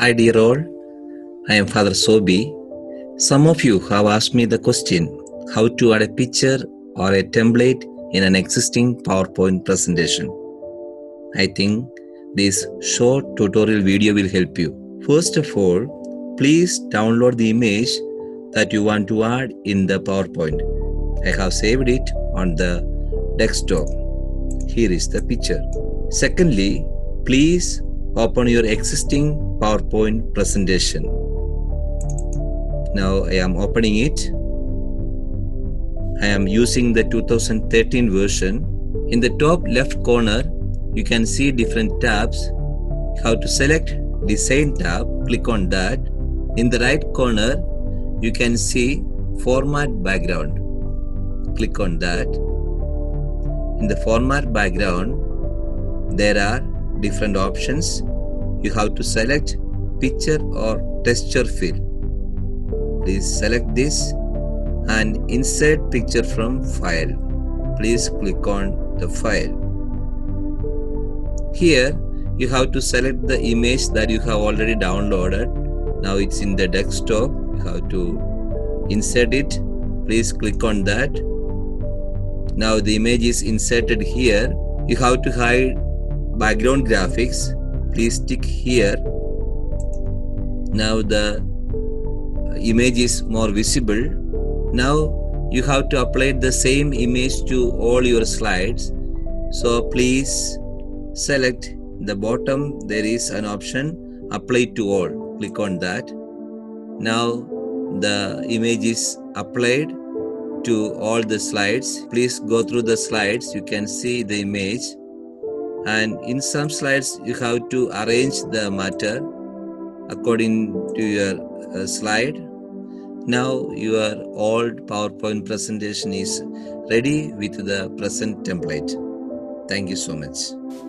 Hi, dear all. I am Father Sobi. Some of you have asked me the question how to add a picture or a template in an existing PowerPoint presentation. I think this short tutorial video will help you. First of all, please download the image that you want to add in the PowerPoint. I have saved it on the desktop. Here is the picture. Secondly, please open your existing PowerPoint presentation. Now I am opening it. I am using the 2013 version. In the top left corner, you can see different tabs. How to select Design tab, click on that. In the right corner, you can see Format Background. Click on that. In the Format Background, there are different options. You have to select Picture or Texture Fill. Please select this and insert picture from file. Please click on the file. Here you have to select the image that you have already downloaded. Now it's in the desktop. You have to insert it. Please click on that. Now the image is inserted here. You have to hide background graphics. Please tick here. Now the image is more visible. Now you have to apply the same image to all your slides. So please select the bottom there is an option apply to all. Click on that. Now the image is applied to all the slides. Please go through the slides. You can see the image. And in some slides, you have to arrange the matter according to your uh, slide. Now your old PowerPoint presentation is ready with the present template. Thank you so much.